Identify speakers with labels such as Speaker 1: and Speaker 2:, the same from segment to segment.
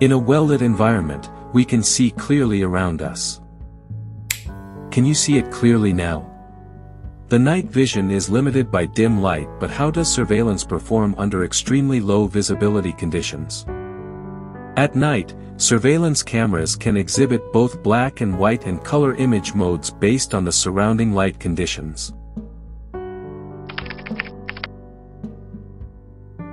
Speaker 1: In a well-lit environment, we can see clearly around us. Can you see it clearly now? The night vision is limited by dim light but how does surveillance perform under extremely low visibility conditions? At night, surveillance cameras can exhibit both black and white and color image modes based on the surrounding light conditions.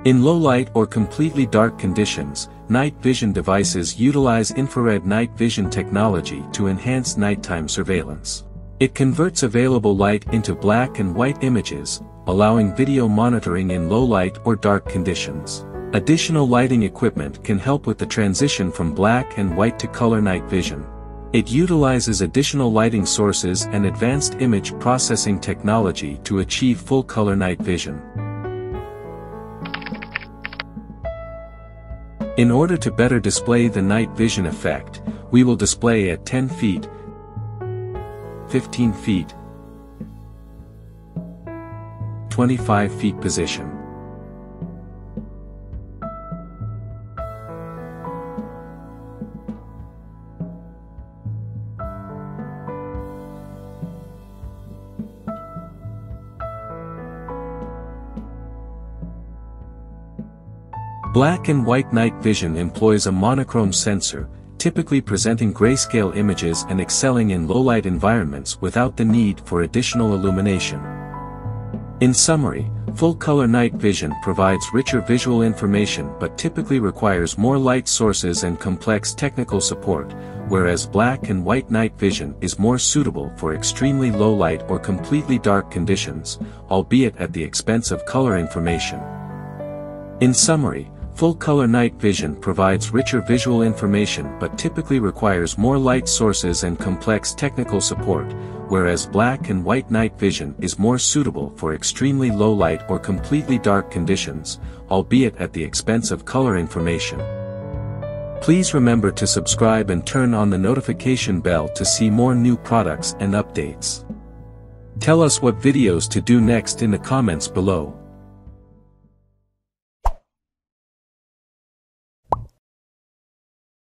Speaker 1: In low light or completely dark conditions, night vision devices utilize infrared night vision technology to enhance nighttime surveillance. It converts available light into black and white images, allowing video monitoring in low light or dark conditions. Additional lighting equipment can help with the transition from black and white to color night vision. It utilizes additional lighting sources and advanced image processing technology to achieve full color night vision. In order to better display the night vision effect, we will display at 10 feet, 15 feet, 25 feet position. Black and white night vision employs a monochrome sensor, typically presenting grayscale images and excelling in low-light environments without the need for additional illumination. In summary, full-color night vision provides richer visual information but typically requires more light sources and complex technical support, whereas black and white night vision is more suitable for extremely low light or completely dark conditions, albeit at the expense of color information. In summary, Full-color night vision provides richer visual information but typically requires more light sources and complex technical support, whereas black and white night vision is more suitable for extremely low light or completely dark conditions, albeit at the expense of color information. Please remember to subscribe and turn on the notification bell to see more new products and updates. Tell us what videos to do next in the comments below.